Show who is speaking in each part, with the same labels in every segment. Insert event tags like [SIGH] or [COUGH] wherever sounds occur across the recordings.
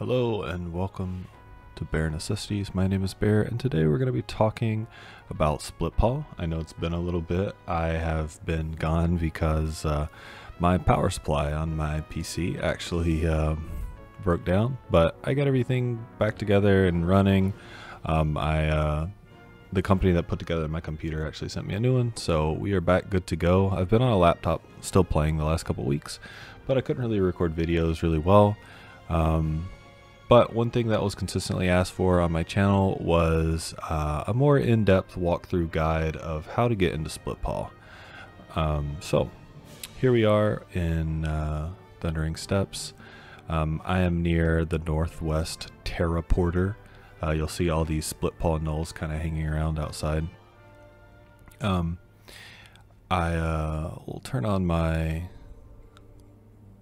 Speaker 1: Hello and welcome to Bear Necessities. My name is Bear and today we're going to be talking about Split Paw. I know it's been a little bit. I have been gone because uh, my power supply on my PC actually uh, broke down, but I got everything back together and running. Um, I uh, the company that put together my computer actually sent me a new one, so we are back good to go. I've been on a laptop still playing the last couple weeks, but I couldn't really record videos really well. Um, but one thing that was consistently asked for on my channel was uh, a more in-depth walkthrough guide of how to get into Split Paw. Um, so here we are in uh, Thundering Steps. Um, I am near the Northwest Terraporter. Uh, you'll see all these split paw gnolls kind of hanging around outside. Um, I uh, will turn on my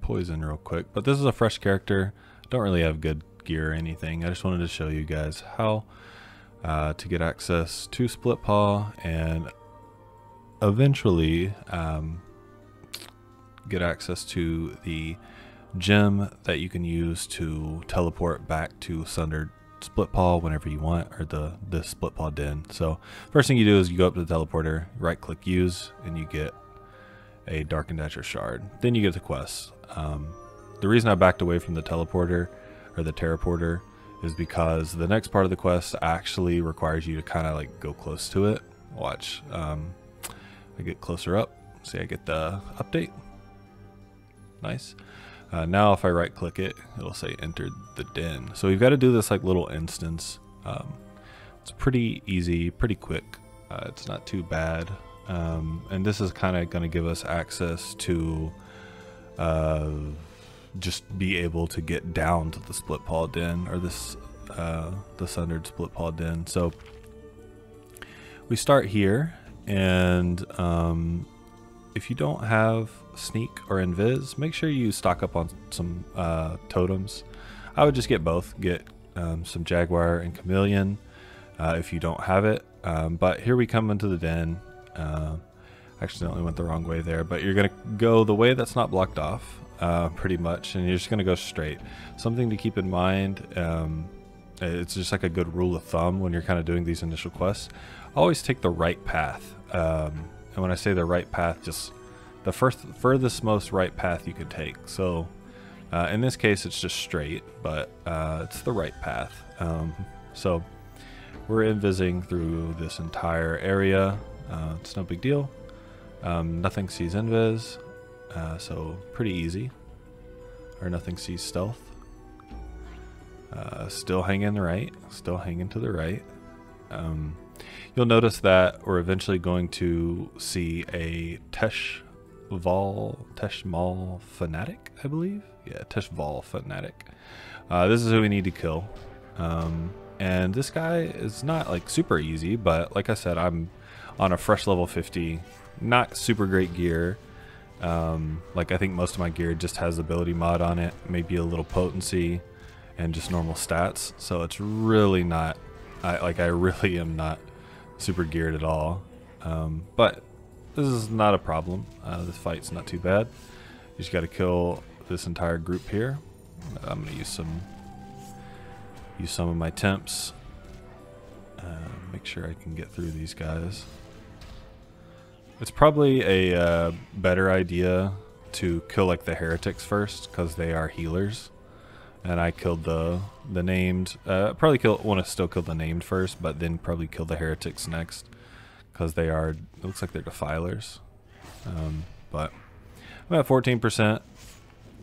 Speaker 1: poison real quick, but this is a fresh character. Don't really have good gear or anything. I just wanted to show you guys how uh, to get access to split paw and eventually um, get access to the gem that you can use to teleport back to Sundered split paw whenever you want or the the split paw den. So first thing you do is you go up to the teleporter right click use and you get a darkened azure shard. Then you get the quest. Um, the reason i backed away from the teleporter or the terraporter is because the next part of the quest actually requires you to kind of like go close to it watch um, i get closer up see i get the update nice uh, now if I right click it, it'll say enter the den. So we've got to do this like little instance. Um, it's pretty easy, pretty quick. Uh, it's not too bad. Um, and this is kind of going to give us access to uh, just be able to get down to the split paw den or this uh, the sundered split paw den. So we start here and um, if you don't have sneak or invis, make sure you stock up on some uh, totems. I would just get both. Get um, some jaguar and chameleon uh, if you don't have it. Um, but here we come into the den. Uh, accidentally went the wrong way there, but you're gonna go the way that's not blocked off, uh, pretty much, and you're just gonna go straight. Something to keep in mind. Um, it's just like a good rule of thumb when you're kind of doing these initial quests. Always take the right path. Um, and when I say the right path, just the first furthest most right path you could take. So uh, in this case, it's just straight, but uh, it's the right path. Um, so we're invising through this entire area. Uh, it's no big deal. Um, nothing sees invis, uh, so pretty easy. Or nothing sees stealth. Uh, still hanging right, still hanging to the right. Um, you'll notice that we're eventually going to see a Tesh Vol Teshmal Fanatic, I believe. Yeah, Tesh Teshval Fanatic. Uh, this is who we need to kill. Um, and this guy is not like super easy, but like I said, I'm on a fresh level 50. Not super great gear. Um, like I think most of my gear just has ability mod on it, maybe a little potency, and just normal stats. So it's really not, I, like I [LAUGHS] really am not super geared at all. Um, but this is not a problem. Uh, this fight's not too bad. You just got to kill this entire group here. I'm gonna use some use some of my temps. Uh, make sure I can get through these guys. It's probably a uh, better idea to kill like the heretics first because they are healers. And I killed the the named. Uh, probably kill want to still kill the named first, but then probably kill the heretics next because they are, it looks like they're defilers. Um, but I'm at 14%.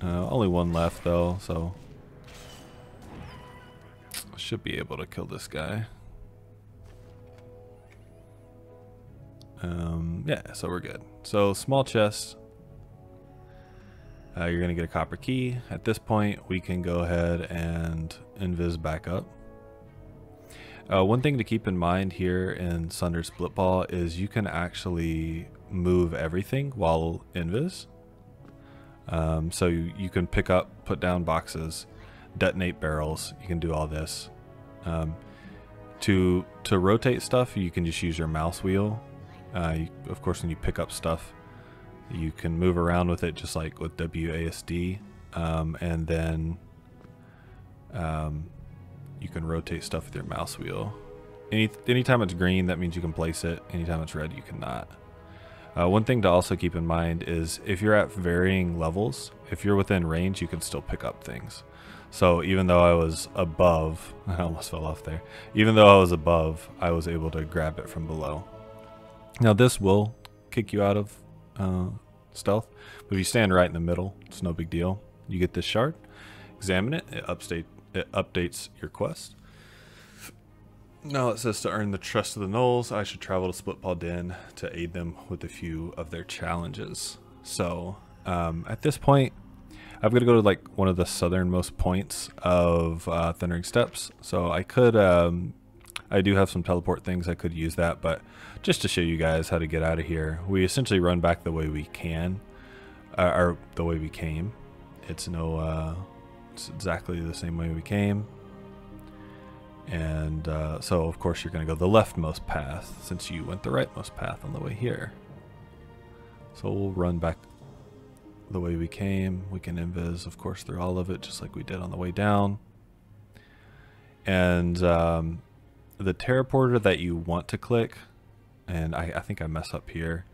Speaker 1: Uh, only one left though, so should be able to kill this guy. Um, yeah, so we're good. So small chest. Uh, you're gonna get a copper key. At this point, we can go ahead and invis back up. Uh, one thing to keep in mind here in Sunder Split Paw is you can actually move everything while invis. Um, so you, you, can pick up, put down boxes, detonate barrels. You can do all this. Um, to to rotate stuff, you can just use your mouse wheel. Uh, you, of course, when you pick up stuff, you can move around with it just like with WASD. Um, and then Um, you can rotate stuff with your mouse wheel. Any anytime it's green, that means you can place it. Anytime it's red, you cannot. Uh, one thing to also keep in mind is if you're at varying levels, if you're within range, you can still pick up things. So even though I was above, [LAUGHS] I almost fell off there. Even though I was above, I was able to grab it from below. Now this will kick you out of uh, stealth, but if you stand right in the middle, it's no big deal. You get this shard, examine it, it, upstate, it updates your quest. Now it says to earn the trust of the gnolls, I should travel to Splitpaw Den to aid them with a few of their challenges. So um, at this point, I'm gonna go to like one of the southernmost points of uh, Thundering Steps. So I could, um, I do have some teleport things. I could use that, but just to show you guys how to get out of here, we essentially run back the way we can, uh, or the way we came. It's no, uh, it's exactly the same way we came. And uh, so, of course, you're going to go the leftmost path since you went the rightmost path on the way here. So we'll run back the way we came. We can invis, of course, through all of it, just like we did on the way down. And um, the teleporter that you want to click, and I, I think I mess up here,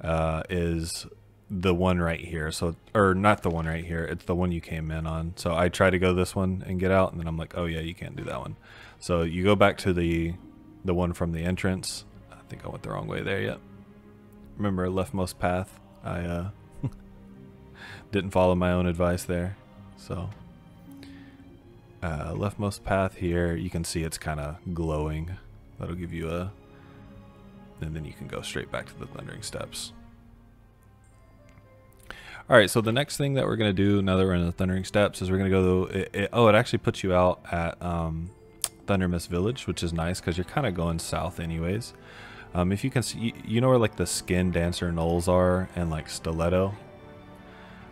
Speaker 1: uh, is the one right here. So, or not the one right here. It's the one you came in on. So I try to go this one and get out, and then I'm like, oh yeah, you can't do that one. So you go back to the the one from the entrance. I think I went the wrong way there yet. Remember leftmost path. I uh, [LAUGHS] didn't follow my own advice there. So uh, leftmost path here, you can see it's kind of glowing. That'll give you a, and then you can go straight back to the Thundering Steps. All right, so the next thing that we're gonna do now that we're in the Thundering Steps is we're gonna go. It, it, oh, it actually puts you out at um, Thundermist Village, which is nice because you're kind of going south anyways. Um, if you can see, you, you, know where like the Skin Dancer Gnolls are and like Stiletto,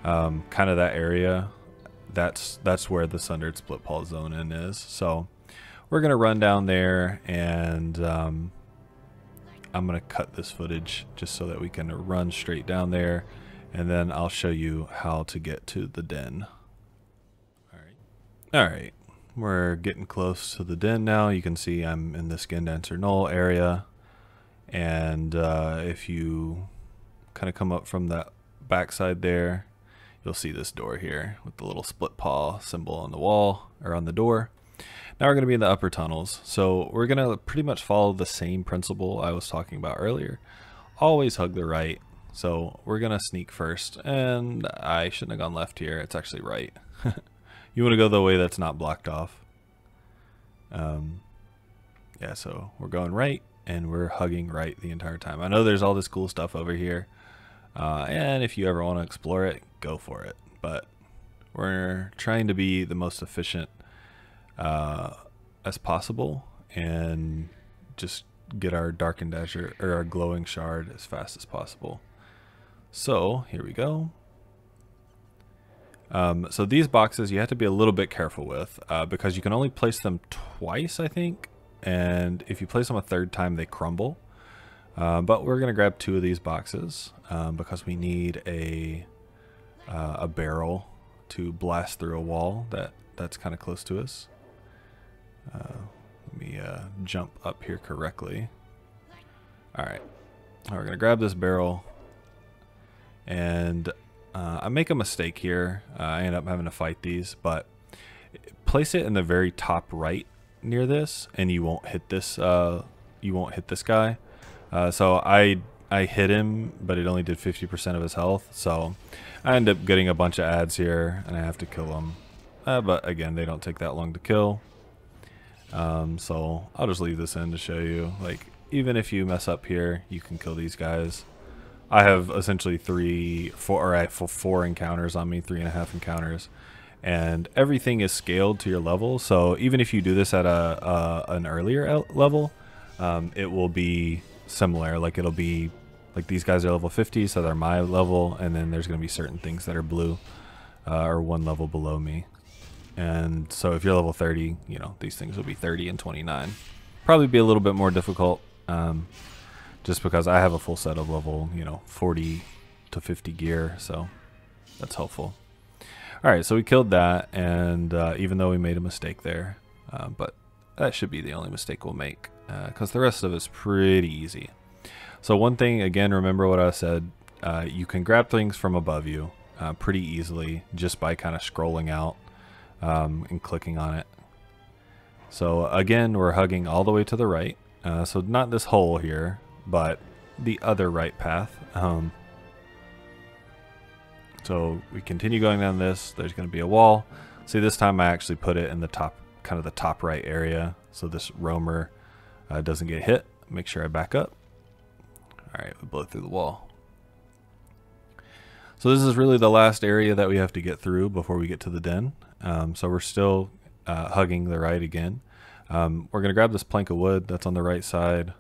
Speaker 1: um, kind of that area. That's that's where the Sundered split Splitpaw Zone in is. So we're gonna run down there and um, I'm gonna cut this footage just so that we can run straight down there and then I'll show you how to get to the den. All right. All right. We're getting close to the den now. You can see I'm in the Skin Dancer Gnoll area. And uh, if you kind of come up from that backside there, you'll see this door here with the little split paw symbol on the wall or on the door. Now we're going to be in the upper tunnels. So we're going to pretty much follow the same principle I was talking about earlier. Always hug the right so we're going to sneak first. And I shouldn't have gone left here. It's actually right. [LAUGHS] you want to go the way that's not blocked off. Um, yeah, so we're going right. And we're hugging right the entire time. I know there's all this cool stuff over here. Uh, and if you ever want to explore it, go for it. But we're trying to be the most efficient uh, as possible. And just get our darkened azure or our glowing shard as fast as possible. So here we go. Um, so these boxes you have to be a little bit careful with uh, because you can only place them twice, I think. And if you place them a third time, they crumble. Uh, but we're going to grab two of these boxes um, because we need a, uh, a barrel to blast through a wall that, that's kind of close to us. Uh, let me uh, jump up here correctly. All right. We're to grab this barrel and uh, I make a mistake here. Uh, I end up having to fight these, but place it in the very top right near this, and you won't hit this. Uh, you won't hit this guy. Uh, so I I hit him, but it only did 50% of his health. So I end up getting a bunch of ads here, and I have to kill them. Uh, but again, they don't take that long to kill. Um, so I'll just leave this in to show you. Like even if you mess up here, you can kill these guys. I have essentially three, four, or I four encounters on me, three and a half encounters, and everything is scaled to your level. So even if you do this at a, a an earlier level, um, it will be similar. Like it'll be like these guys are level 50, so they're my level, and then there's going to be certain things that are blue uh, or one level below me. And so if you're level 30, you know these things will be 30 and 29. Probably be a little bit more difficult. Um, just because I have a full set of level, you know, 40 to 50 gear, so that's helpful. All right, so we killed that, and uh, even though we made a mistake there, uh, but that should be the only mistake we'll make because uh, the rest of it's pretty easy. So one thing, again, remember what I said. Uh, you can grab things from above you uh, pretty easily just by kind of scrolling out um, and clicking on it. So again, we're hugging all the way to the right. Uh, so not this hole here, but the other right path. Um, so we continue going down this. There's going to be a wall. See, this time I actually put it in the top, kind of the top right area. So this roamer uh, doesn't get hit. Make sure I back up. All right, we blow through the wall. So this is really the last area that we have to get through before we get to the den. Um, so we're still uh, hugging the right again. Um, we're going to grab this plank of wood that's on the right side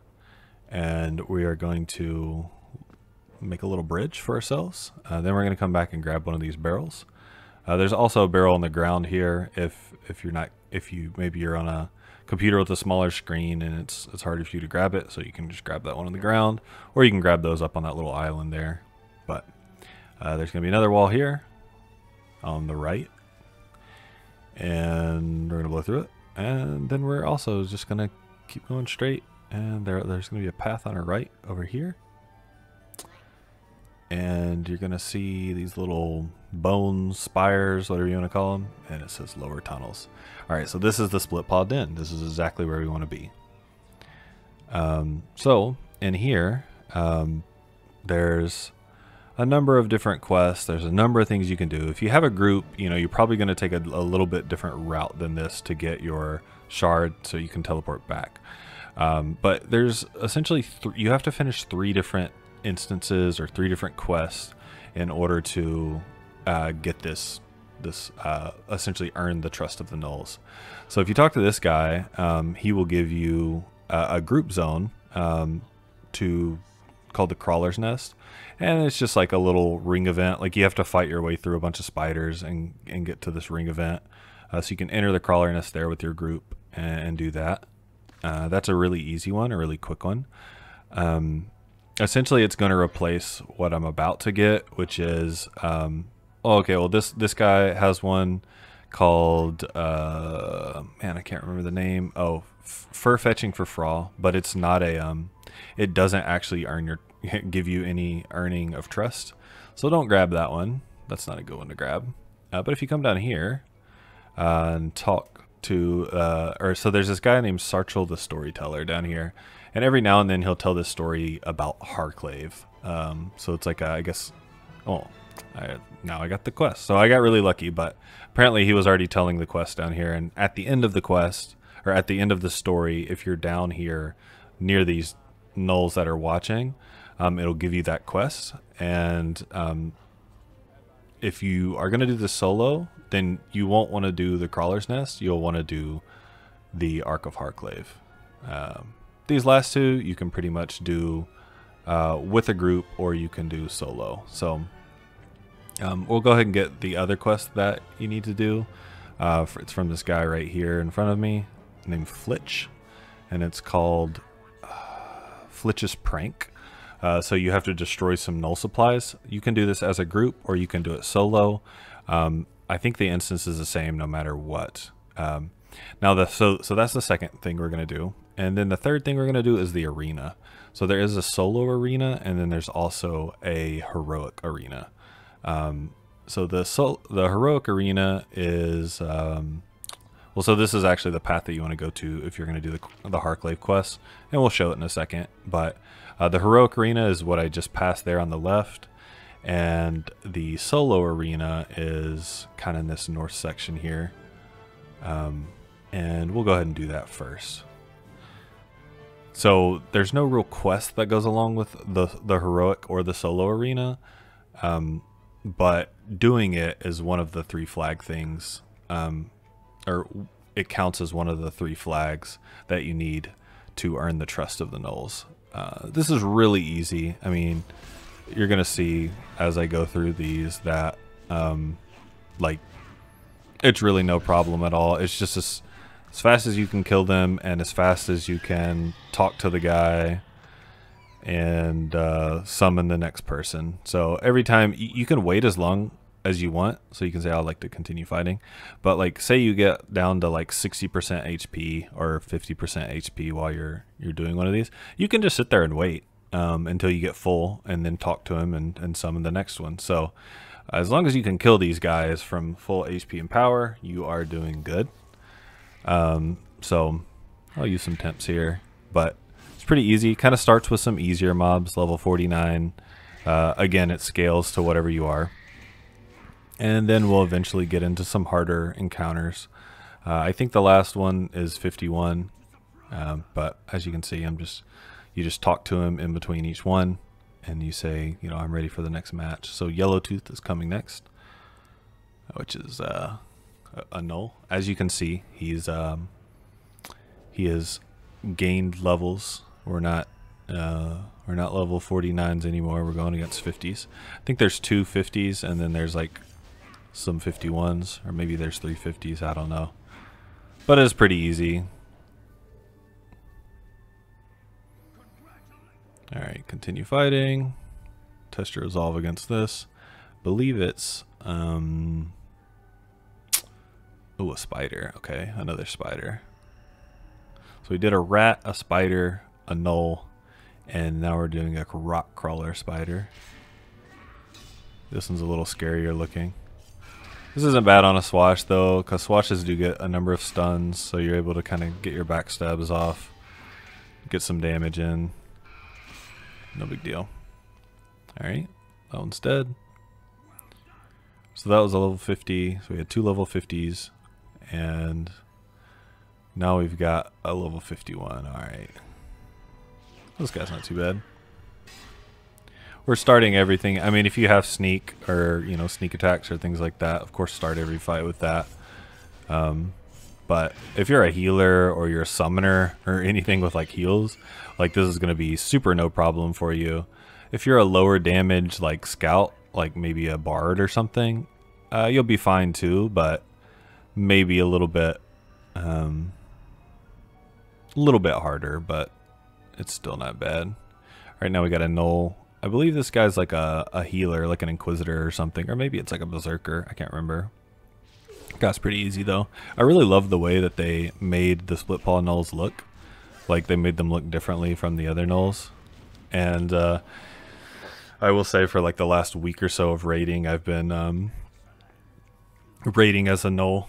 Speaker 1: and we are going to make a little bridge for ourselves. Uh, then we're going to come back and grab one of these barrels. Uh, there's also a barrel on the ground here if if you're not if you maybe you're on a computer with a smaller screen and it's it's harder for you to grab it so you can just grab that one on the ground or you can grab those up on that little island there. But uh, there's gonna be another wall here on the right and we're gonna blow through it and then we're also just gonna keep going straight and there, there's gonna be a path on our right over here and you're gonna see these little bones, spires, whatever you want to call them, and it says lower tunnels. All right, so this is the split paw den. This is exactly where we want to be. Um, so in here, um, there's a number of different quests. There's a number of things you can do. If you have a group, you know, you're probably going to take a, a, little bit different route than this to get your shard so you can teleport back. Um, but there's essentially, you have to finish three different instances or three different quests in order to uh, get this this uh, essentially earn the trust of the gnolls. So if you talk to this guy, um, he will give you a, a group zone um, to called the Crawler's Nest, and it's just like a little ring event. Like you have to fight your way through a bunch of spiders and and get to this ring event. Uh, so you can enter the Crawler Nest there with your group and, and do that. Uh, that's a really easy one, a really quick one. Um, essentially it's going to replace what I'm about to get, which is, um, oh, okay, well this, this guy has one called, uh, man, I can't remember the name. Oh, fur fetching for Fraw, but it's not a, um, it doesn't actually earn your, [LAUGHS] give you any earning of trust. So don't grab that one. That's not a good one to grab. Uh, but if you come down here uh, and talk to, uh, or so there's this guy named Sarchel the Storyteller down here and every now and then he'll tell this story about Harclave. Um, so it's like a, I guess, oh, I, now I got the quest. So I got really lucky, but apparently he was already telling the quest down here. And at the end of the quest, or at the end of the story, if you're down here near these gnolls that are watching, um, it'll give you that quest. And um, if you are going to do the solo, then you won't want to do the Crawler's Nest. You'll want to do the Ark of Harclave. Um, these last two you can pretty much do uh, with a group or you can do solo. So um, we'll go ahead and get the other quest that you need to do. Uh, it's from this guy right here in front of me named Flitch and it's called uh, Flitch's Prank. Uh, so you have to destroy some gnoll supplies. You can do this as a group or you can do it solo. Um, I think the instance is the same no matter what. Um, now the so so that's the second thing we're gonna do. And then the third thing we're going to do is the arena. So there is a solo arena, and then there's also a heroic arena. Um, so the sol the heroic arena is um, well. So this is actually the path that you want to go to if you're going to do the the Harclave quest, and we'll show it in a second. But uh, the heroic arena is what I just passed there on the left, and the solo arena is kind of in this north section here. Um, and we'll go ahead and do that first. So there's no real quest that goes along with the the heroic or the solo arena, um, but doing it is one of the three flag things, um, or it counts as one of the three flags that you need to earn the trust of the gnolls. Uh, this is really easy. I mean, you're gonna see as I go through these that, um, like, it's really no problem at all. It's just this as fast as you can kill them and as fast as you can talk to the guy and uh, summon the next person. So every time you can wait as long as you want. So you can say, I'd like to continue fighting. But like, say you get down to like 60% HP or 50% HP while you're, you're doing one of these, you can just sit there and wait um, until you get full and then talk to him and, and summon the next one. So as long as you can kill these guys from full HP and power, you are doing good. Um, so I'll use some temps here, but it's pretty easy. Kind of starts with some easier mobs, level 49. Uh, again, it scales to whatever you are and then we'll eventually get into some harder encounters. Uh, I think the last one is 51, um, but as you can see, I'm just you just talk to him in between each one, and you say, you know, I'm ready for the next match. So Yellow Tooth is coming next, which is uh, a gnoll. As you can see, he's um, he has gained levels. We're not uh, we're not level 49s anymore. We're going against 50s. I think there's two 50s, and then there's like some 51s, or maybe there's 350s, I don't know. But it's pretty easy. Alright, continue fighting. Test your resolve against this. Believe it's, um... Oh, a spider. Okay, another spider. So we did a rat, a spider, a null, and now we're doing a rock crawler spider. This one's a little scarier looking. This isn't bad on a swash though, because swashes do get a number of stuns, so you're able to kind of get your backstabs off, get some damage in. No big deal. Alright, that one's dead. So that was a level 50, so we had two level 50s, and now we've got a level 51, alright. This guy's not too bad we're starting everything. I mean, if you have sneak or you know sneak attacks or things like that, of course, start every fight with that. Um, but if you're a healer or you're a summoner [LAUGHS] or anything with like heals, like this is going to be super no problem for you. If you're a lower damage like scout, like maybe a bard or something, uh, you'll be fine too. But maybe a little bit, um, a little bit harder, but it's still not bad. Right now we got a gnoll I believe this guy's like a, a healer, like an Inquisitor or something. Or maybe it's like a Berserker. I can't remember. Guy's pretty easy though. I really love the way that they made the split paw gnolls look. Like they made them look differently from the other gnolls. And uh, I will say for like the last week or so of raiding, I've been um, raiding as a gnoll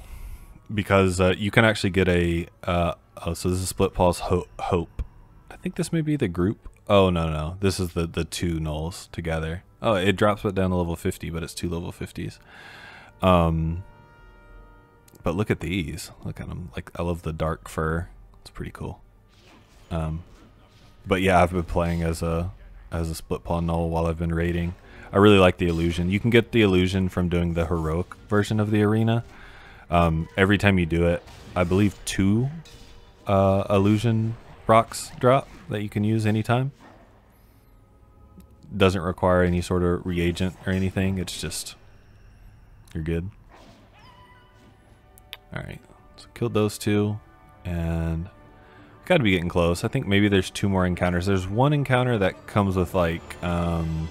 Speaker 1: because uh, you can actually get a. Uh, oh, so this is Split Paw's ho Hope. I think this may be the group Oh, no, no. This is the, the two gnolls together. Oh, it drops it down to level 50, but it's two level 50s. Um, but look at these. Look at them. Like, I love the dark fur. It's pretty cool. Um, but yeah, I've been playing as a as a split paw gnoll while I've been raiding. I really like the illusion. You can get the illusion from doing the heroic version of the arena. Um, every time you do it, I believe two uh, illusion rocks drop that you can use anytime doesn't require any sort of reagent or anything. It's just you're good. All right, so killed those two, and got to be getting close. I think maybe there's two more encounters. There's one encounter that comes with like um,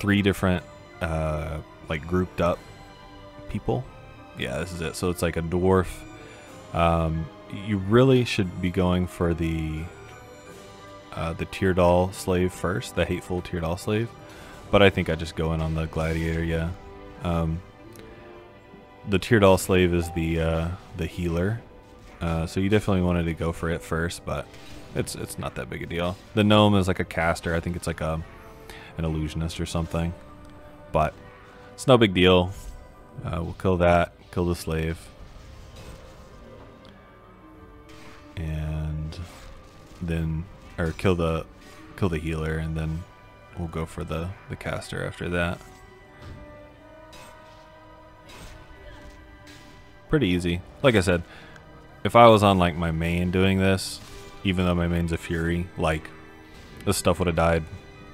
Speaker 1: three different uh, like grouped up people. Yeah, this is it. So it's like a dwarf. Um, you really should be going for the uh, the Teir'Dal slave first, the hateful Teir'Dal slave. But I think I just go in on the gladiator, yeah. Um, the Teir'Dal slave is the uh, the healer, uh, so you definitely wanted to go for it first, but it's it's not that big a deal. The gnome is like a caster. I think it's like a an illusionist or something, but it's no big deal. Uh, we'll kill that, kill the slave, and then or kill the kill the healer and then we'll go for the the caster after that. Pretty easy. Like I said if I was on like my main doing this even though my main's a fury like this stuff would have died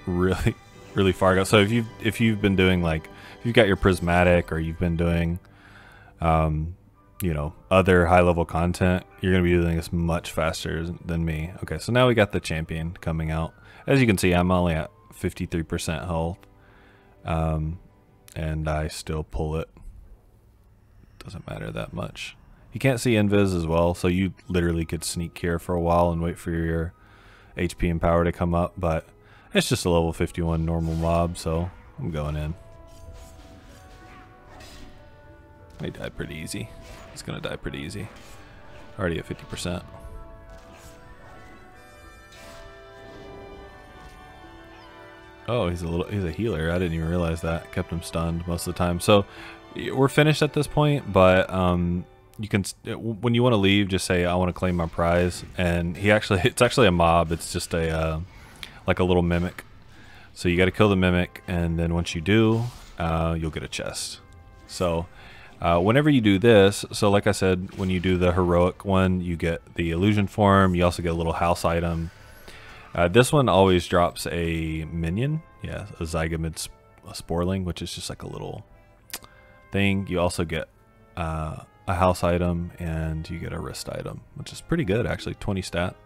Speaker 1: really [LAUGHS] really far ago. So if you if you've been doing like if you've got your prismatic or you've been doing um you know, other high level content, you're going to be doing this much faster than me. Okay, so now we got the champion coming out. As you can see, I'm only at 53% health. Um, and I still pull it. Doesn't matter that much. You can't see invis as well, so you literally could sneak here for a while and wait for your HP and power to come up, but it's just a level 51 normal mob, so I'm going in. He died pretty easy. He's gonna die pretty easy. Already at 50%. Oh, he's a little he's a healer. I didn't even realize that. Kept him stunned most of the time. So we're finished at this point, but um you can when you want to leave just say I want to claim my prize and he actually [LAUGHS] it's actually a mob. It's just a uh, like a little mimic. So you got to kill the mimic and then once you do, uh, you'll get a chest. So uh, whenever you do this, so like I said, when you do the heroic one, you get the illusion form. You also get a little house item. Uh, this one always drops a minion. Yeah, a Zygamid Sporling, which is just like a little thing. You also get uh, a house item and you get a wrist item, which is pretty good actually. 20 stat.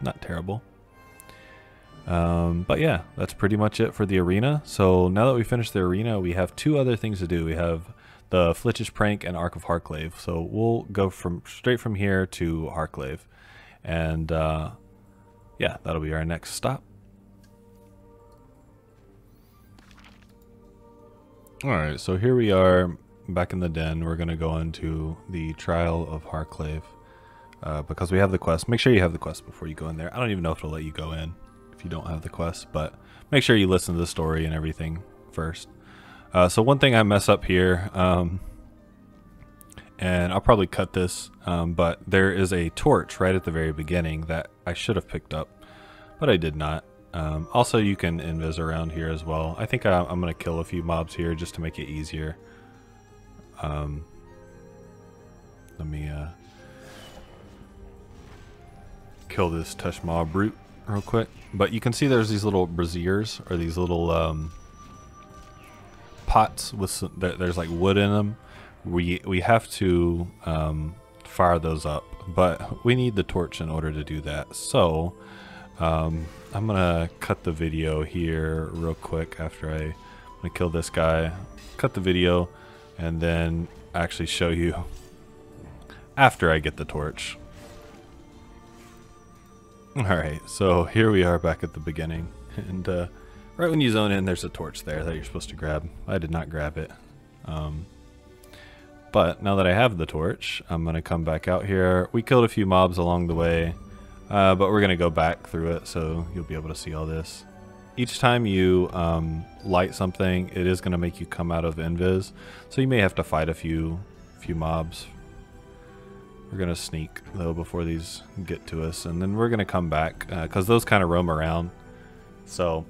Speaker 1: Not terrible. Um, but yeah, that's pretty much it for the arena. So now that we finished the arena, we have two other things to do. We have the Flitch's Prank and Arc of Harclave. So we'll go from straight from here to Harclave. And uh, yeah, that'll be our next stop. Alright, so here we are back in the den. We're going to go into the Trial of Harclave. Uh, because we have the quest. Make sure you have the quest before you go in there. I don't even know if it'll let you go in if you don't have the quest, but make sure you listen to the story and everything first. Uh, so one thing I mess up here, um, and I'll probably cut this, um, but there is a torch right at the very beginning that I should have picked up, but I did not. Um, also, you can invis around here as well. I think I, am going to kill a few mobs here just to make it easier. Um, let me uh, kill this Tush Mob brute real quick. But you can see there's these little braziers, or these little um, pots with some, there's like wood in them. We we have to um, fire those up, but we need the torch in order to do that. So um, I'm gonna cut the video here real quick after I, I'm gonna kill this guy, cut the video, and then actually show you [LAUGHS] after I get the torch. Alright, so here we are back at the beginning, [LAUGHS] and uh, Right when you zone in, there's a torch there that you're supposed to grab. I did not grab it. Um, but now that I have the torch, I'm going to come back out here. We killed a few mobs along the way, uh, but we're going to go back through it so you'll be able to see all this. Each time you um, light something, it is going to make you come out of invis, so you may have to fight a few, few mobs. We're going to sneak, though, before these get to us, and then we're going to come back, because uh, those kind of roam around. So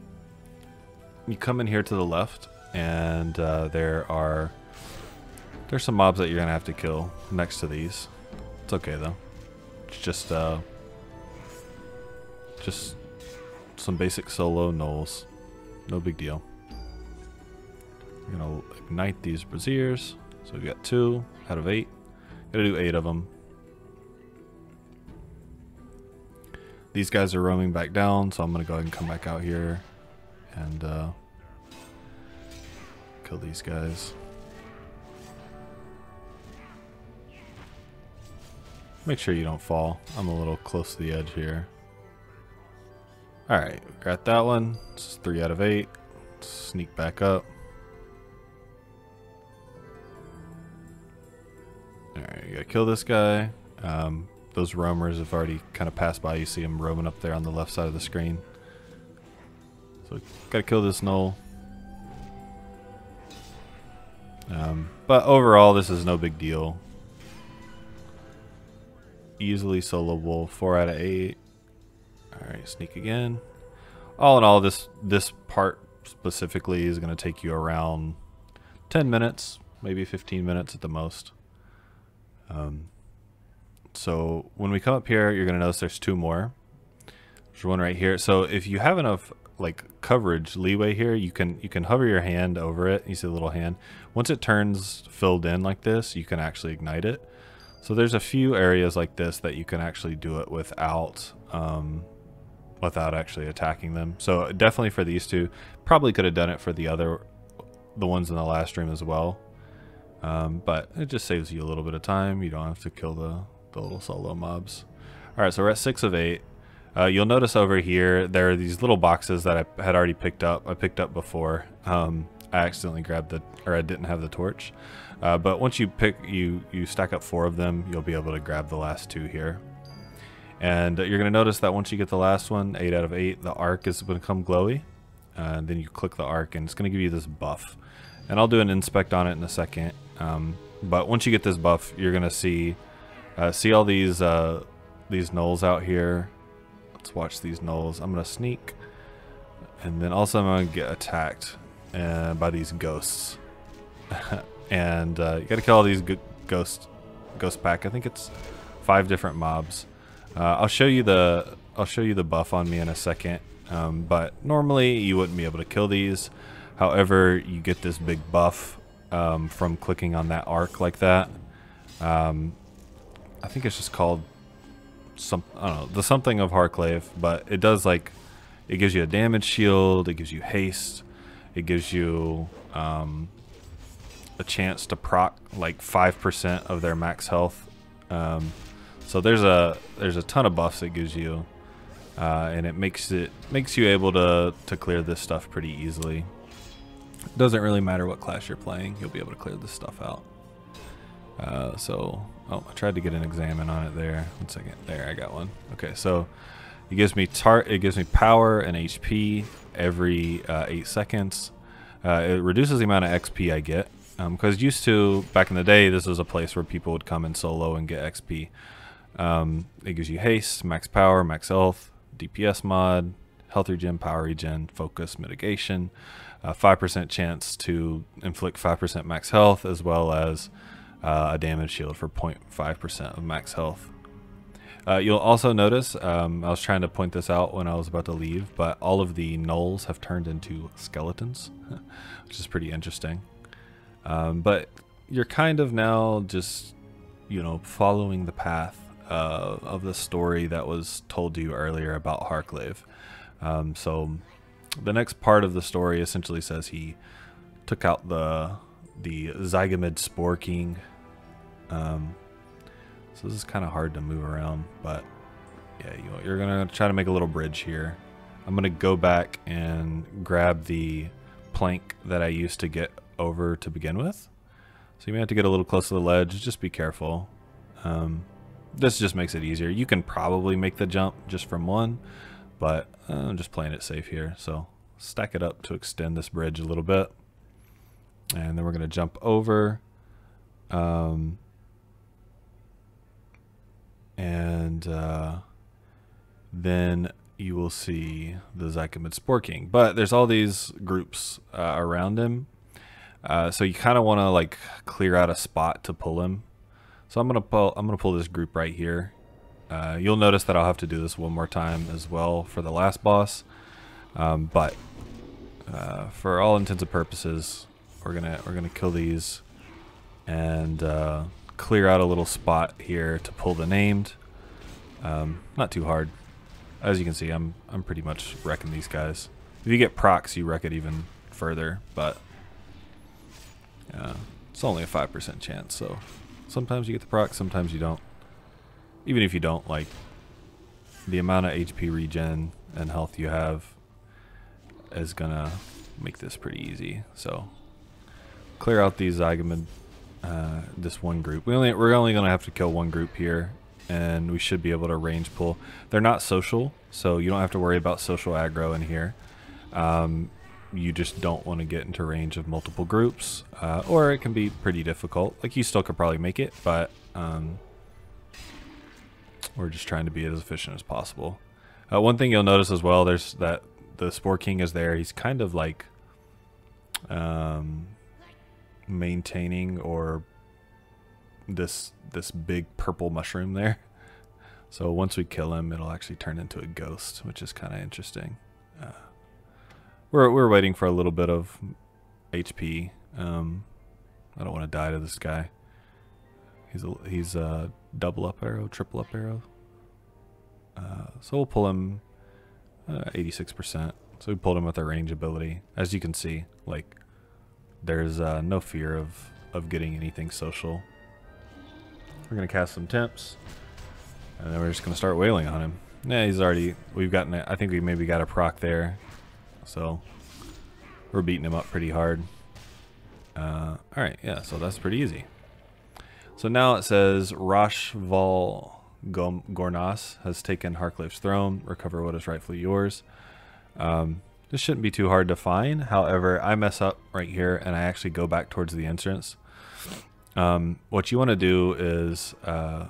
Speaker 1: you come in here to the left, and uh, there are there's some mobs that you're gonna have to kill next to these. It's okay though. It's just uh, just some basic solo gnolls. No big deal. I'm gonna ignite these braziers. So we've got two out of eight. Gotta do eight of them. These guys are roaming back down, so I'm gonna go ahead and come back out here and uh, kill these guys. Make sure you don't fall. I'm a little close to the edge here. Alright, got that one. It's 3 out of 8. Sneak back up. Alright, you gotta kill this guy. Um, those roamers have already kind of passed by. You see them roaming up there on the left side of the screen. So gotta kill this gnoll. Um, but overall, this is no big deal. Easily soloable, 4 out of 8. Alright, sneak again. All in all, this, this part specifically is going to take you around 10 minutes, maybe 15 minutes at the most. Um, so when we come up here, you're going to notice there's two more. There's one right here. So if you have enough like coverage leeway here you can you can hover your hand over it you see the little hand once it turns filled in like this you can actually ignite it so there's a few areas like this that you can actually do it without um, without actually attacking them so definitely for these two probably could have done it for the other the ones in the last stream as well. Um, but it just saves you a little bit of time. You don't have to kill the, the little solo mobs. All right, so we're at six of eight. Uh, you'll notice over here, there are these little boxes that I had already picked up. I picked up before. Um, I accidentally grabbed the, or I didn't have the torch. Uh, but once you pick, you, you stack up four of them, you'll be able to grab the last two here. And you're going to notice that once you get the last one, 8 out of 8, the arc is going to become glowy. Uh, then you click the arc and it's going to give you this buff. And I'll do an inspect on it in a second. Um, but once you get this buff, you're going to see uh, see all these uh, these gnolls out here. Let's watch these gnolls. I'm going to sneak. And then also I'm going to get attacked uh, by these ghosts. [LAUGHS] and uh, you got to kill all these ghost ghost pack. I think it's five different mobs. Uh, I'll show you the I'll show you the buff on me in a second. Um, but normally you wouldn't be able to kill these. However, you get this big buff um, from clicking on that arc like that. Um, I think it's just called some I don't know the something of Harclave, but it does like it gives you a damage shield, it gives you haste, it gives you um, a chance to proc like five percent of their max health. Um, so there's a there's a ton of buffs it gives you, uh, and it makes it makes you able to to clear this stuff pretty easily. It doesn't really matter what class you're playing, you'll be able to clear this stuff out. Uh, so, oh, I tried to get an examine on it there. One second, there, I got one. Okay, so it gives me tar it gives me power and HP every uh, eight seconds. Uh, it reduces the amount of XP I get because um, used to back in the day, this was a place where people would come in solo and get XP. Um, it gives you haste, max power, max health, DPS mod, health regen, power regen, focus, mitigation, 5% uh, chance to inflict 5% max health, as well as uh, a damage shield for 0.5% of max health. Uh, you'll also notice, um, I was trying to point this out when I was about to leave, but all of the gnolls have turned into skeletons, [LAUGHS] which is pretty interesting. Um, but you're kind of now just, you know, following the path uh, of the story that was told to you earlier about Harclave. Um, so the next part of the story essentially says he took out the the Zygamid Spore King. Um, so this is kind of hard to move around, but yeah, you, you're gonna try to make a little bridge here. I'm gonna go back and grab the plank that I used to get over to begin with. So you may have to get a little close to the ledge. Just be careful. Um, this just makes it easier. You can probably make the jump just from one, but uh, I'm just playing it safe here. So stack it up to extend this bridge a little bit. And then we're to jump over. Um, and uh, then you will see the Zygamid Spore King. But there's all these groups uh, around him. Uh, so you kind of want to like clear out a spot to pull him. So I'm gonna pull I'm gonna pull this group right here. Uh, you'll notice that I'll have to do this one more time as well for the last boss. Um, but uh, for all intents and purposes, we're gonna we're gonna kill these and uh, clear out a little spot here to pull the named. Um, not too hard. As you can see, I'm I'm pretty much wrecking these guys. If you get procs, you wreck it even further, but uh, it's only a 5% chance, so Sometimes you get the proc, sometimes you don't. Even if you don't, like, the amount of HP regen and health you have is gonna make this pretty easy. So, clear out these Zygamid, uh, this one group. We only, we're only gonna have to kill one group here, and we should be able to range pull. They're not social, so you don't have to worry about social aggro in here. Um, you just don't want to get into range of multiple groups, uh, or it can be pretty difficult. Like you still could probably make it, but um, we're just trying to be as efficient as possible. Uh, one thing you'll notice as well, there's that the Spore King is there. He's kind of like um, maintaining or this this big purple mushroom there. So once we kill him, it'll actually turn into a ghost, which is kind of interesting. Uh, we're we're waiting for a little bit of HP. Um, I don't want to die to this guy. He's a he's a double up arrow, triple up arrow. Uh, so we'll pull him 86%. Uh, so we pulled him with our range ability. As you can see, like there's uh, no fear of, of getting anything social. We're going to cast some temps. And then we're just going to start wailing on him. Yeah, he's already... We've gotten... I think we maybe got a proc there. So, we're beating him up pretty hard. Uh, Alright, yeah, so that's pretty easy. So now it says Roshval Gornas has taken Harclave's throne. Recover what is rightfully yours. Um, this shouldn't be too hard to find. However, I mess up right here and I actually go back towards the entrance. Um, what you want to do is, uh,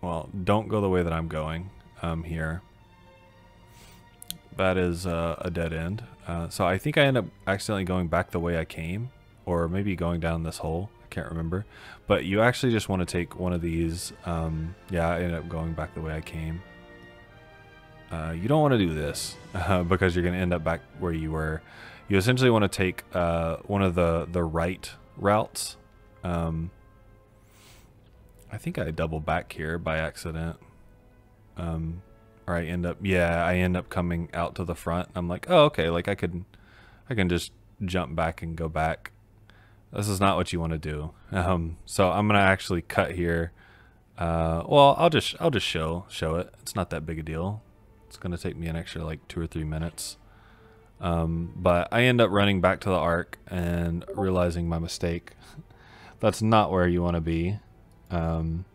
Speaker 1: well, don't go the way that I'm going um, here. That is uh, a dead end. Uh, so I think I end up accidentally going back the way I came, or maybe going down this hole. I can't remember. But you actually just want to take one of these. Um, yeah, I ended up going back the way I came. Uh, you don't want to do this [LAUGHS] uh, because you're going to end up back where you were. You essentially want to take uh, one of the, the right routes. Um, I think I double back here by accident. Um, or I end up, yeah, I end up coming out to the front. I'm like, oh, okay, like I could, I can just jump back and go back. This is not what you want to do. Um, so I'm gonna actually cut here. Uh, well, I'll just, I'll just show, show it. It's not that big a deal. It's gonna take me an extra like two or three minutes. Um, but I end up running back to the arc and realizing my mistake. [LAUGHS] That's not where you want to be. Um,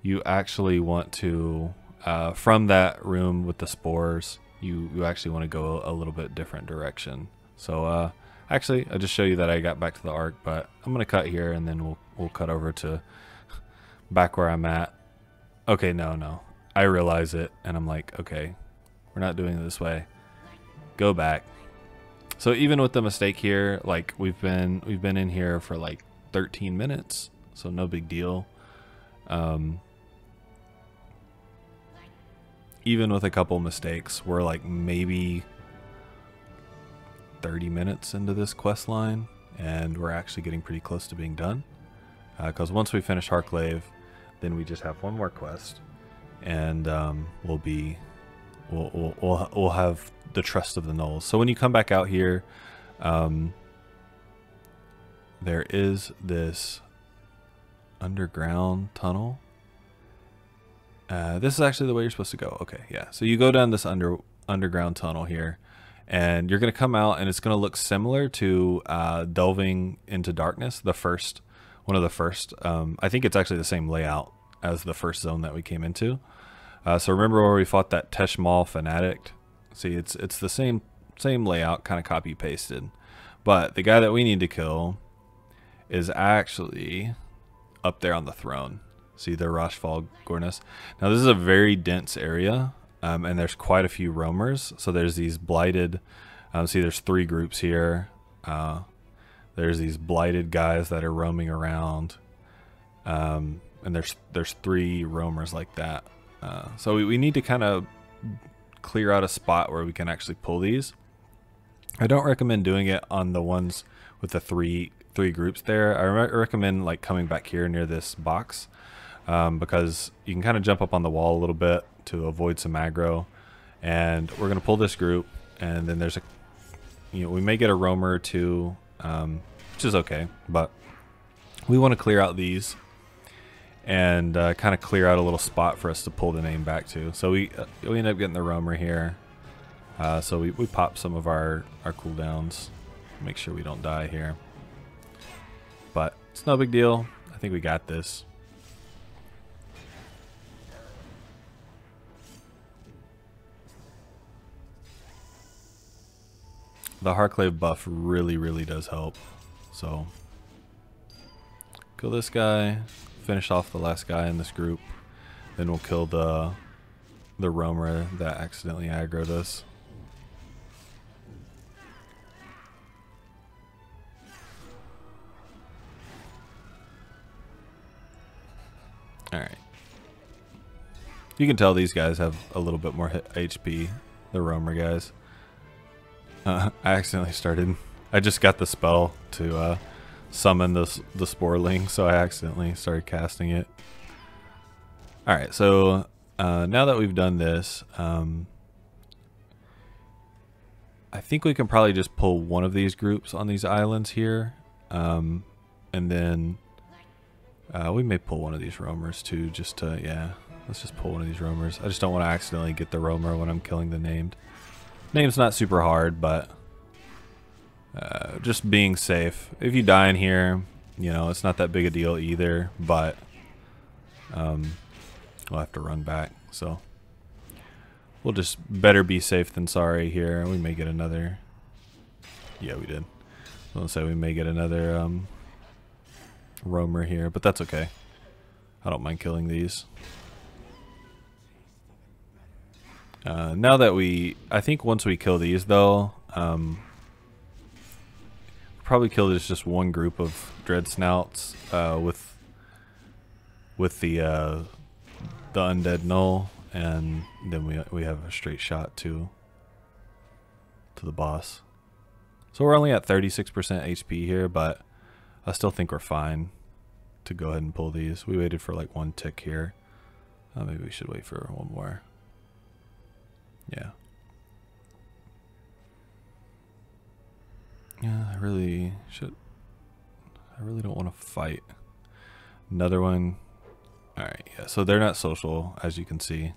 Speaker 1: you actually want to uh, from that room with the spores, you, you actually want to go a little bit different direction. So uh, actually, I'll just show you that I got back to the arc, but I'm going to cut here and then we'll, we'll cut over to [LAUGHS] back where I'm at. Okay, no, no. I realize it and I'm like, okay, we're not doing it this way. Go back. So even with the mistake here, like we've been we've been in here for like 13 minutes, so no big deal. Um, even with a couple mistakes, we're like maybe 30 minutes into this quest line, and we're actually getting pretty close to being done. Because uh, once we finish Harclave, then we just have one more quest, and um, we'll be we'll, we'll, we'll, we'll have the trust of the gnolls. So when you come back out here, um, there is this underground tunnel uh, this is actually the way you're supposed to go. Okay, yeah. So you go down this under underground tunnel here, and you're going to come out, and it's going to look similar to uh, delving into darkness. The first, one of the first. Um, I think it's actually the same layout as the first zone that we came into. Uh, so remember where we fought that Teshmal fanatic? See, it's it's the same same layout, kind of copy pasted. But the guy that we need to kill is actually up there on the throne. See the Roshval Gornas. Now this is a very dense area, um, and there's quite a few roamers. So there's these blighted. Um, see, there's three groups here. Uh, there's these blighted guys that are roaming around, um, and there's there's three roamers like that. Uh, so we, we need to kind of clear out a spot where we can actually pull these. I don't recommend doing it on the ones with the three three groups there. I re recommend like coming back here near this box um, because you can kind of jump up on the wall a little bit to avoid some aggro. And we're going to pull this group, and then there's a, you know, we may get a roamer or two, um, which is okay, but we want to clear out these and uh, kind of clear out a little spot for us to pull the name back to. So we uh, we end up getting the roamer here. Uh, so we, we pop some of our, our cooldowns. Make sure we don't die here. But it's no big deal. I think we got this. the Harclave buff really, really does help. So, kill this guy, finish off the last guy in this group, then we'll kill the the roamer that accidentally aggroed us. Alright. You can tell these guys have a little bit more HP, the roamer guys. Uh, I accidentally started. I just got the spell to uh, summon the the Sporling, so I accidentally started casting it. All right, so uh, now that we've done this, um, I think we can probably just pull one of these groups on these islands here. Um, and then uh, we may pull one of these roamers too, just to, yeah. Let's just pull one of these roamers. I just don't want to accidentally get the roamer when I'm killing the named. Name's not super hard, but uh, just being safe. If you die in here, you know, it's not that big a deal either, but um, we'll have to run back, so we'll just better be safe than sorry here. We may get another, yeah, we did. Was say we may get another um, roamer here, but that's okay. I don't mind killing these. Uh, now that we, I think once we kill these though, um, probably kill this just one group of dread snouts uh, with with the uh, the undead gnoll, and then we we have a straight shot to to the boss. So we're only at 36% HP here, but I still think we're fine to go ahead and pull these. We waited for like one tick here. Uh, maybe we should wait for one more. Yeah. Yeah, I really should. I really don't want to fight. Another one. Alright, yeah, so they're not social, as you can see.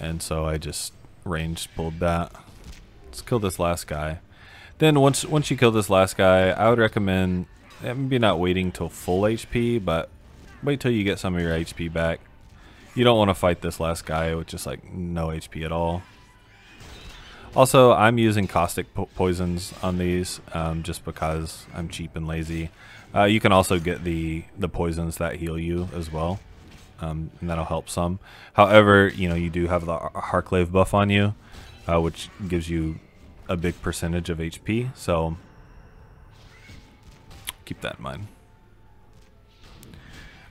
Speaker 1: And so I just range pulled that. Let's kill this last guy. Then once once you kill this last guy, I would recommend eh, maybe not waiting till full HP, but wait till you get some of your HP back. You don't want to fight this last guy with just like no HP at all. Also, I'm using caustic po poisons on these um, just because I'm cheap and lazy. Uh, you can also get the, the poisons that heal you as well, um, and that'll help some. However, you know, you do have the Harclave buff on you, uh, which gives you a big percentage of HP, so keep that in mind.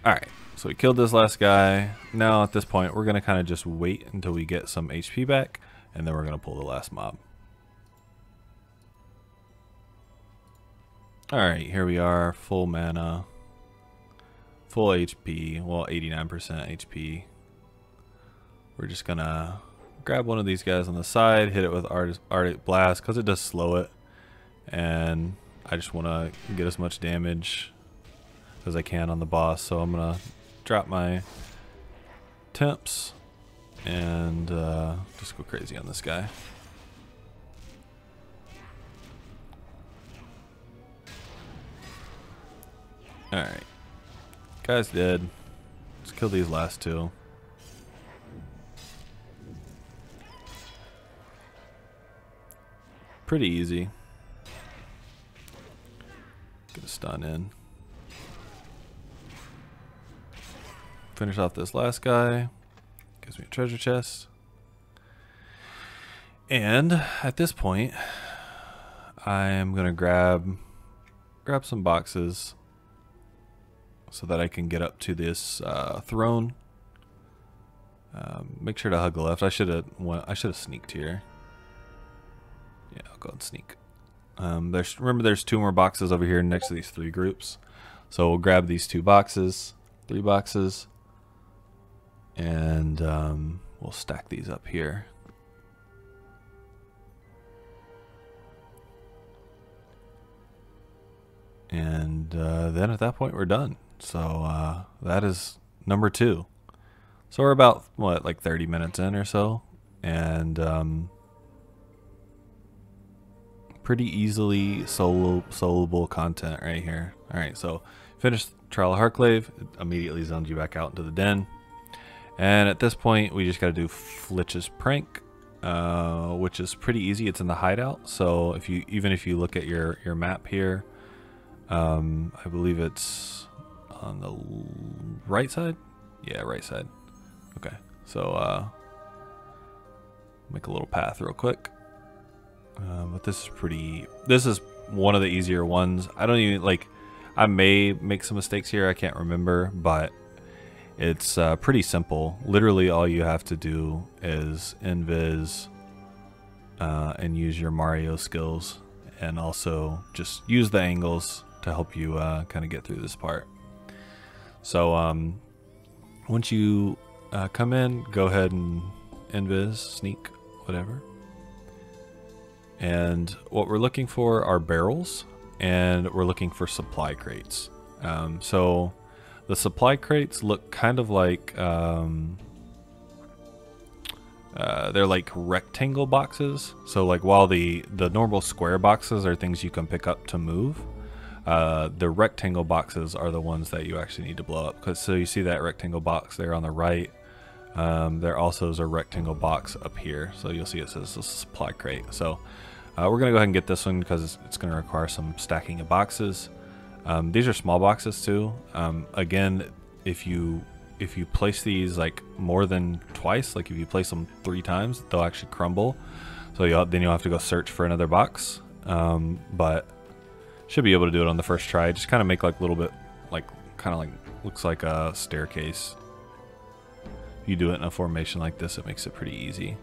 Speaker 1: Alright, so we killed this last guy. Now at this point, we're going to kind of just wait until we get some HP back and then we're going to pull the last mob. Alright, here we are, full mana, full HP, well 89% HP. We're just going to grab one of these guys on the side, hit it with Arctic Blast because it does slow it. And I just want to get as much damage as I can on the boss. So I'm going to drop my temps and uh, just go crazy on this guy. Alright. Guy's dead. Let's kill these last two. Pretty easy. Get a stun in. Finish off this last guy. Gives me a treasure chest. And at this point, I am gonna grab grab some boxes so that I can get up to this uh, throne. Um, make sure to hug the left. I should have I should have sneaked here. Yeah, I'll go and sneak. Um, there's remember there's two more boxes over here next to these three groups. So we'll grab these two boxes, three boxes, and um, we'll stack these up here. And uh, then at that point, we're done. So uh, that is number two. So we're about, what, like 30 minutes in or so. And um, pretty easily solo soloable content right here. All right, so finish Trial of Harclave. It immediately zones you back out into the den. And at this point, we just got to do Flitch's prank, uh, which is pretty easy. It's in the hideout. So if you even if you look at your your map here, um, I believe it's on the right side. Yeah, right side. Okay, so uh, make a little path real quick. Uh, but this is pretty. This is one of the easier ones. I don't even like. I may make some mistakes here. I can't remember, but it's uh, pretty simple. Literally all you have to do is invis uh, and use your Mario skills and also just use the angles to help you uh, kind of get through this part. So um, once you uh, come in, go ahead and invis, sneak, whatever. And what we're looking for are barrels, and we're looking for supply crates. Um, so the supply crates look kind of like um, uh, they're like rectangle boxes. So like while the the normal square boxes are things you can pick up to move, uh, the rectangle boxes are the ones that you actually need to blow up. Cause so you see that rectangle box there on the right. Um, there also is a rectangle box up here, so you'll see it says a supply crate. So uh, we're gonna go ahead and get this one because it's, it's, gonna require some stacking of boxes. Um, these are small boxes too. Um, again, if you if you place these like more than twice, like if you place them three times, they'll actually crumble. So you'll, then you'll have to go search for another box. Um, but should be able to do it on the first try. Just kind of make like a little bit, like kind of like looks like a staircase. If you do it in a formation like this, it makes it pretty easy.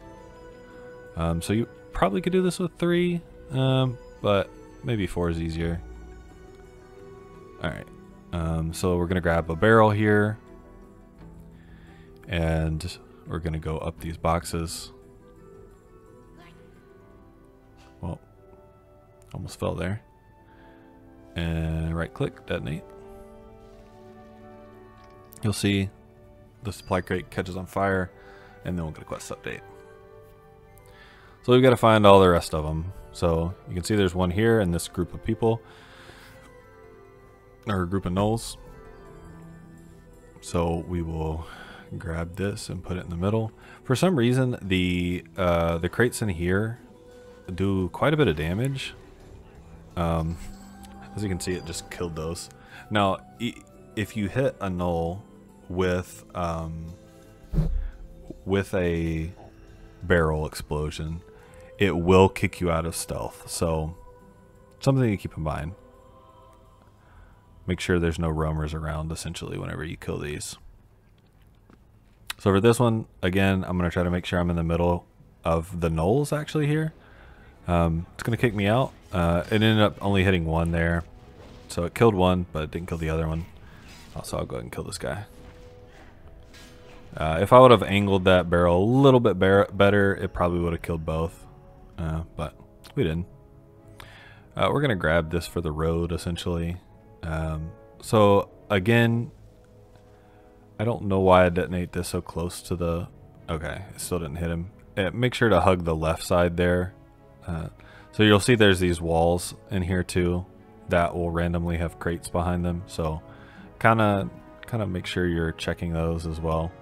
Speaker 1: Um, so you probably could do this with three, um, but maybe four is easier. Alright, um, so we're going to grab a barrel here. And we're going to go up these boxes. Well, almost fell there. And right click, detonate. You'll see the supply crate catches on fire, and then we'll get a quest update. So we've got to find all the rest of them. So you can see there's one here in this group of people, or a group of gnolls. So we will grab this and put it in the middle. For some reason, the uh, the crates in here do quite a bit of damage. Um, as you can see, it just killed those. Now, if you hit a gnoll with um, with a barrel explosion, it will kick you out of stealth. So something to keep in mind. Make sure there's no roamers around essentially whenever you kill these. So for this one, again, I'm going to try to make sure I'm in the middle of the gnolls actually here. Um, it's going to kick me out. Uh, it ended up only hitting one there. So it killed one, but it didn't kill the other one. Also, I'll go ahead and kill this guy. Uh, if I would have angled that barrel a little bit better, it probably would have killed both. Uh, but we didn't. Uh, we're going to grab this for the road, essentially. Um, so, again, I don't know why I detonate this so close to the... Okay, it still didn't hit him. Uh, make sure to hug the left side there. Uh, so you'll see there's these walls in here too that will randomly have crates behind them. So kind of kind of make sure you're checking those as well.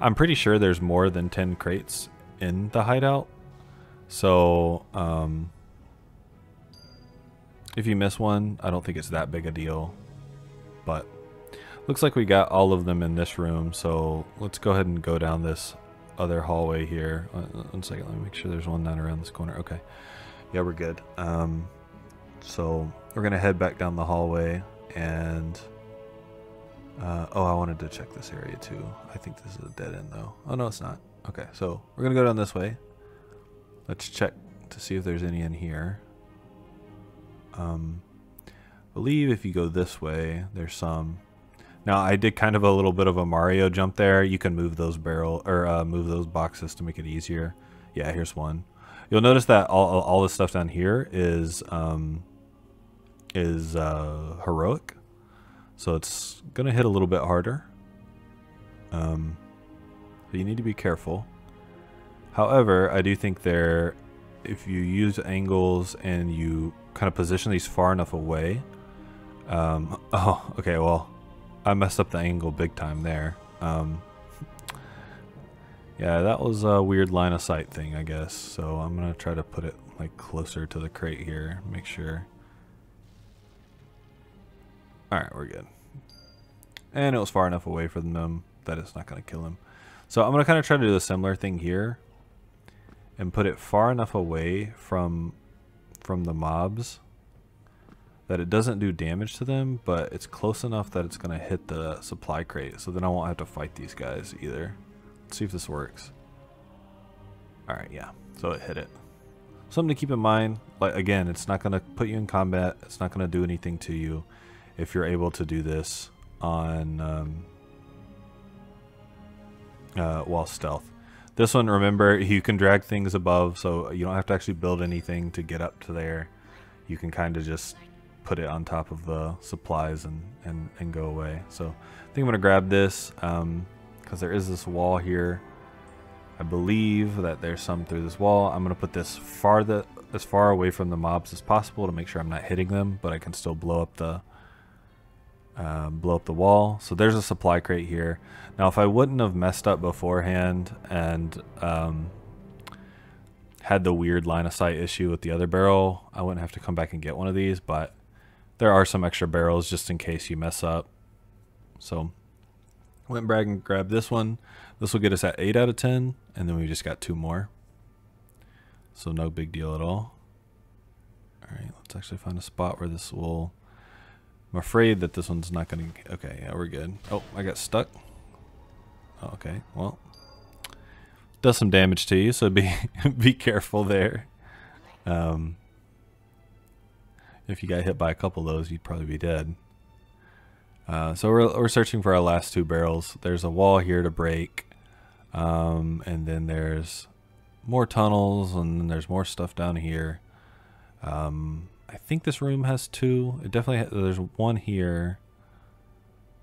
Speaker 1: I'm pretty sure there's more than 10 crates in the hideout. So um, if you miss one, I don't think it's that big a deal. But looks like we got all of them in this room. So let's go ahead and go down this other hallway here. Uh, one second, let me make sure there's one down around this corner. Okay. Yeah, we're good. Um, so we're going to head back down the hallway and... Uh, oh, I wanted to check this area too. I think this is a dead end though. Oh no, it's not. Okay, so we're going to go down this way. Let's check to see if there's any in here. Um, believe if you go this way, there's some. Now I did kind of a little bit of a Mario jump there. You can move those barrel or uh, move those boxes to make it easier. Yeah, here's one. You'll notice that all all this stuff down here is um, is uh, heroic, so it's gonna hit a little bit harder. Um, you need to be careful. However, I do think there, if you use angles and you kind of position these far enough away. Um, [LAUGHS] oh, okay. Well, I messed up the angle big time there. Um, [LAUGHS] yeah, that was a weird line of sight thing, I guess. So I'm going to try to put it like closer to the crate here. Make sure. Alright, we're good. And it was far enough away from them that it's not going to kill him. So I'm going to kind of try to do a similar thing here. And put it far enough away from from the mobs that it doesn't do damage to them, but it's close enough that it's going to hit the supply crate. So then I won't have to fight these guys either. Let's see if this works. Alright, yeah. So it hit it. Something to keep in mind, like again, it's not going to put you in combat. It's not going to do anything to you if you're able to do this on um, uh, while stealth. This one, remember, you can drag things above, so you don't have to actually build anything to get up to there. You can kind of just put it on top of the supplies and, and, and go away. So I think I'm going to grab this because um, there is this wall here. I believe that there's some through this wall. I'm going to put this farther, as far away from the mobs as possible to make sure I'm not hitting them, but I can still blow up the uh, blow up the wall. So there's a supply crate here. Now, if I wouldn't have messed up beforehand and um, had the weird line of sight issue with the other barrel, I wouldn't have to come back and get one of these, but there are some extra barrels just in case you mess up. So went back and grabbed this one. This will get us at 8 out of 10, and then we just got two more. So no big deal at all. Alright, let's actually find a spot where this will I'm afraid that this one's not going to... Okay, yeah, we're good. Oh, I got stuck. Oh, okay, well. Does some damage to you, so be [LAUGHS] be careful there. Um, if you got hit by a couple of those, you'd probably be dead. Uh, so we're, we're searching for our last two barrels. There's a wall here to break. Um, and then there's more tunnels, and then there's more stuff down here. Um, I think this room has two. It definitely has, there's one here,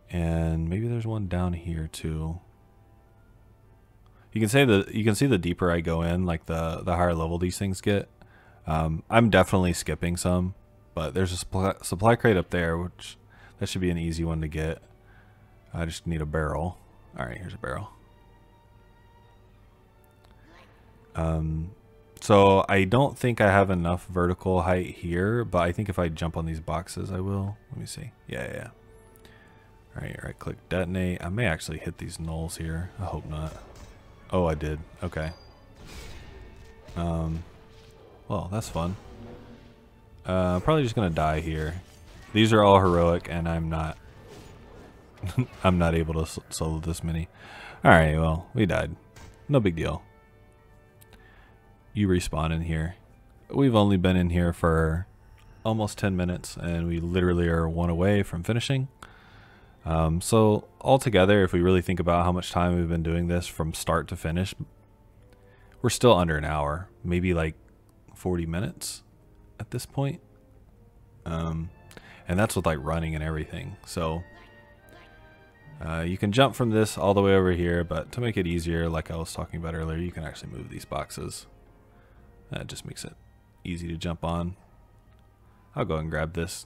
Speaker 1: and maybe there's one down here too. You can say the you can see the deeper I go in, like the the higher level these things get. Um, I'm definitely skipping some, but there's a supply, supply crate up there, which that should be an easy one to get. I just need a barrel. All right, here's a barrel. Um, so I don't think I have enough vertical height here, but I think if I jump on these boxes, I will. Let me see. Yeah, yeah. All right, right click detonate. I may actually hit these gnolls here. I hope not. Oh, I did. Okay. Um, well, that's fun. Uh, I'm probably just gonna die here. These are all heroic, and I'm not. [LAUGHS] I'm not able to solo this many. All right, well, we died. No big deal you respawn in here. We've only been in here for almost 10 minutes and we literally are one away from finishing. Um, so altogether, if we really think about how much time we've been doing this from start to finish, we're still under an hour, maybe like 40 minutes at this point. Um, and that's with like running and everything. So uh, you can jump from this all the way over here, but to make it easier, like I was talking about earlier, you can actually move these boxes. That just makes it easy to jump on. I'll go and grab this.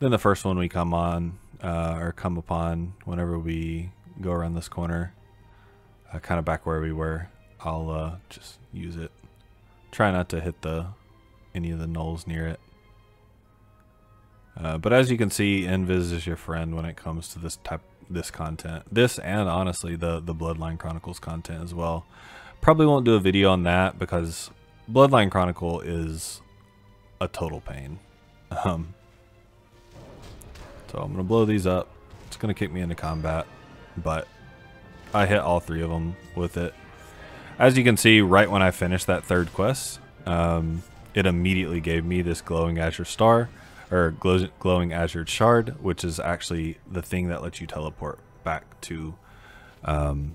Speaker 1: Then the first one we come on, uh, or come upon whenever we go around this corner, uh, kind of back where we were, I'll uh, just use it. Try not to hit the any of the gnolls near it. Uh, but as you can see, Invis is your friend when it comes to this type, this content. This and honestly the the Bloodline Chronicles content as well. Probably won't do a video on that because Bloodline Chronicle is a total pain. Um, so I'm going to blow these up. It's going to kick me into combat, but I hit all three of them with it. As you can see, right when I finished that third quest, um, it immediately gave me this glowing azure star, or glow glowing azure shard, which is actually the thing that lets you teleport back to um,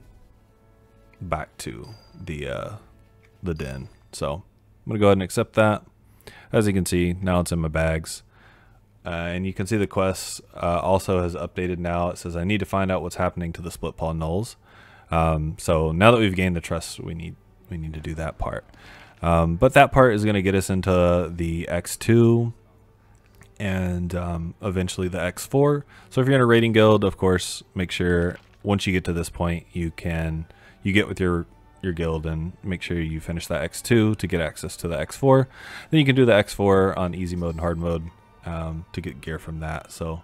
Speaker 1: back to the uh, the den. So I'm gonna go ahead and accept that. As you can see, now it's in my bags. Uh, and you can see the quest uh, also has updated now. It says I need to find out what's happening to the split paw gnolls. Um, so now that we've gained the trust, we need we need to do that part. Um, but that part is going to get us into the X2 and um, eventually the X4. So if you're in a raiding guild, of course, make sure once you get to this point, you can you get with your your guild and make sure you finish that X2 to get access to the X4. Then you can do the X4 on easy mode and hard mode um, to get gear from that. So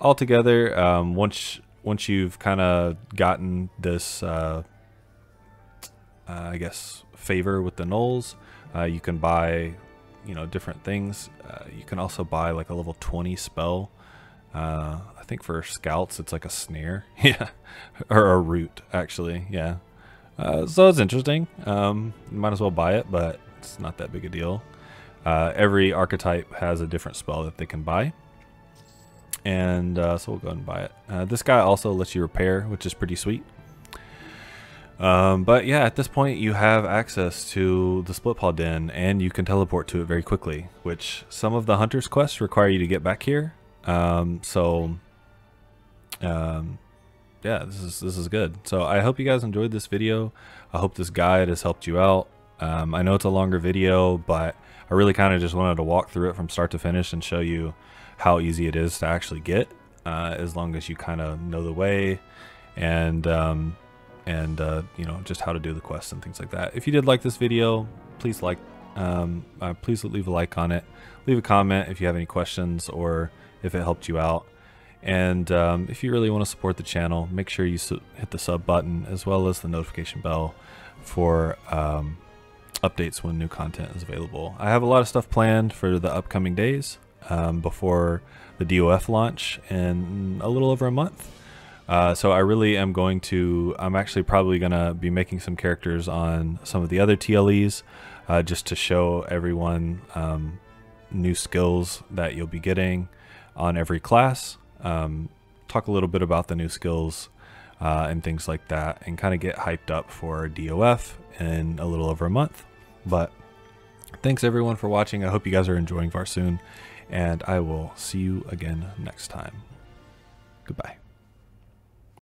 Speaker 1: altogether, um, once once you've kind of gotten this, uh, uh, I guess, favor with the gnolls, uh, you can buy, you know, different things. Uh, you can also buy like a level 20 spell. I think for scouts, it's like a snare. [LAUGHS] yeah. or a root, actually. Yeah. Uh, so it's interesting. Um, might as well buy it, but it's not that big a deal. Uh, every archetype has a different spell that they can buy. And uh, so we'll go and buy it. Uh, this guy also lets you repair, which is pretty sweet. Um, but yeah, at this point, you have access to the Splitpaw Den, and you can teleport to it very quickly. Which some of the Hunter's quests require you to get back here. Um, so, um, yeah, this is this is good. So I hope you guys enjoyed this video. I hope this guide has helped you out. Um, I know it's a longer video, but I really kind of just wanted to walk through it from start to finish and show you how easy it is to actually get, uh, as long as you kind of know the way and um, and uh, you know just how to do the quests and things like that. If you did like this video, please like, um, uh, please leave a like on it. Leave a comment if you have any questions or if it helped you out. And um, if you really want to support the channel, make sure you hit the sub button as well as the notification bell for um, updates when new content is available. I have a lot of stuff planned for the upcoming days um, before the DOF launch in a little over a month. Uh, so I really am going to, I'm actually probably going to be making some characters on some of the other TLEs uh, just to show everyone um, new skills that you'll be getting on every class. Um, talk a little bit about the new skills uh, and things like that and kind of get hyped up for DOF in a little over a month. But thanks everyone for watching. I hope you guys are enjoying Varsoon and I will see you again next time. Goodbye.